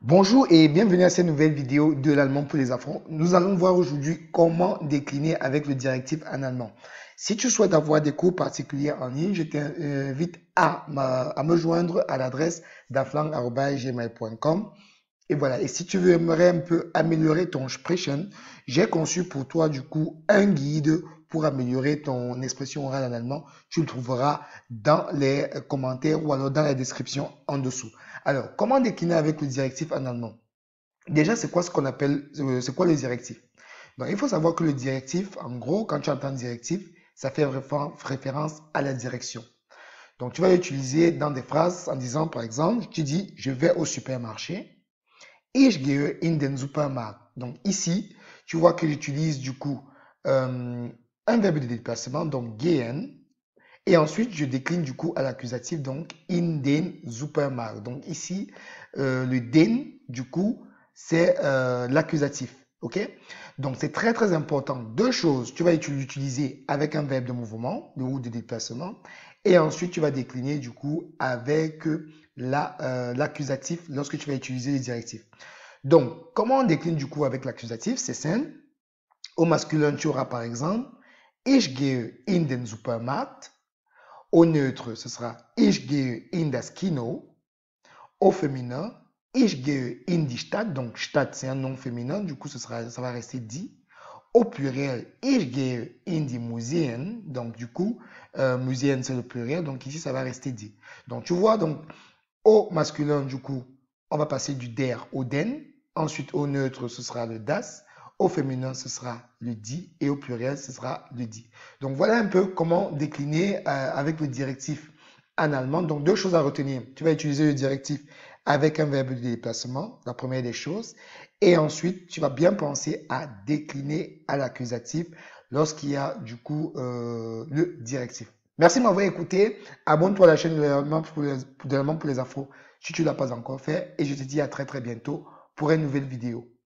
Bonjour et bienvenue à cette nouvelle vidéo de l'allemand pour les affronts. Nous allons voir aujourd'hui comment décliner avec le directif en allemand. Si tu souhaites avoir des cours particuliers en ligne, je t'invite à, à, me joindre à l'adresse daflang.gmail.com et voilà. Et si tu veux aimerais un peu améliorer ton sprechen, j'ai conçu pour toi du coup un guide pour améliorer ton expression orale en allemand. Tu le trouveras dans les commentaires ou alors dans la description en dessous. Alors, comment décliner avec le directif en allemand? Déjà, c'est quoi ce qu'on appelle, euh, c'est quoi le directif? Donc, il faut savoir que le directif, en gros, quand tu entends directif, ça fait référence à la direction. Donc, tu vas l'utiliser dans des phrases en disant, par exemple, tu dis, je vais au supermarché. Ich gehe in den Supermarkt. Donc, ici, tu vois que j'utilise du coup euh, un verbe de déplacement, donc gehen, et ensuite, je décline du coup à l'accusatif, donc in den Supermarkt. Donc ici, euh, le den, du coup, c'est euh, l'accusatif. OK? Donc c'est très très important. Deux choses, tu vas l'utiliser avec un verbe de mouvement ou de déplacement. Et ensuite, tu vas décliner du coup avec euh, l'accusatif lorsque tu vas utiliser les directifs. Donc, comment on décline du coup avec l'accusatif? C'est simple. Au masculin, tu auras par exemple Ich gehe in den Supermarkt. Au neutre, ce sera Ich gehe in das Kino. Au féminin, Ich gehe in die Stadt. Donc, Stadt, c'est un nom féminin. Du coup, ça va rester dit. Au pluriel, Ich gehe in die Museen. Donc, du coup, euh, Museen, c'est le pluriel. Donc, ici, ça va rester dit. Donc, tu vois, donc, au masculin, du coup, on va passer du der au den. Ensuite, au neutre, ce sera le das. Au féminin, ce sera le dit et au pluriel, ce sera le dit. Donc voilà un peu comment décliner euh, avec le directif en allemand. Donc deux choses à retenir. Tu vas utiliser le directif avec un verbe de déplacement, la première des choses. Et ensuite, tu vas bien penser à décliner à l'accusatif lorsqu'il y a du coup euh, le directif. Merci de m'avoir écouté. Abonne-toi à la chaîne de l'allemand pour, pour les infos si tu ne l'as pas encore fait. Et je te dis à très très bientôt pour une nouvelle vidéo.